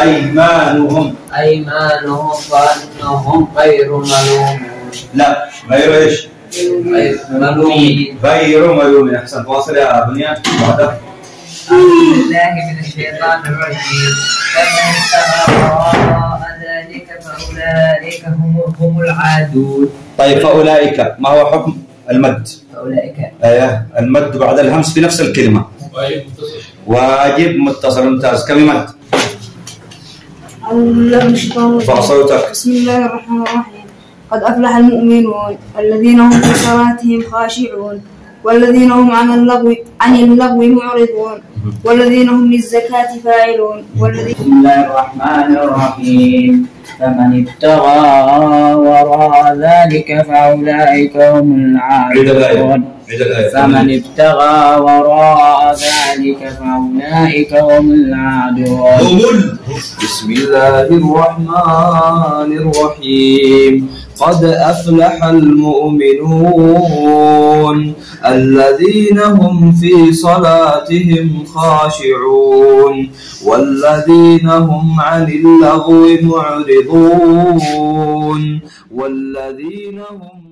أيمانهم. أيمانهم فأنهم غير ملومون. لا غير إيش؟ غير ملومين. غير ملوم أحسن فاصل يا بنية بعد أعوذ بالله من الشيطان الرجيم. فمن ابتغى وراء ذلك فأولئك هم هم العادون. طيب فأولئك ما هو حكم؟ المد. فأولئك. أيه المد بعد الهمس في نفس الكلمة. واجب متصل ممتاز. ارفع صوتك بسم الله الرحمن الرحيم. قد أفلح المؤمنون الذين هم في صلاتهم خاشعون والذين هم عن اللغو عن اللغو معرضون والذين هم للزكاة فاعلون والذين بسم الله الرحمن الرحيم. فمن ابتغى وراء ذلك فأولئك هم العادون. الآية فمن ابتغى وراء ذلك فأولئك هم العادون. بسم الله الرحمن الرحيم. قد أفلح المؤمنون الذين هم في صلاتهم خاشعون والذين هم عن اللغو معرضون والذين هم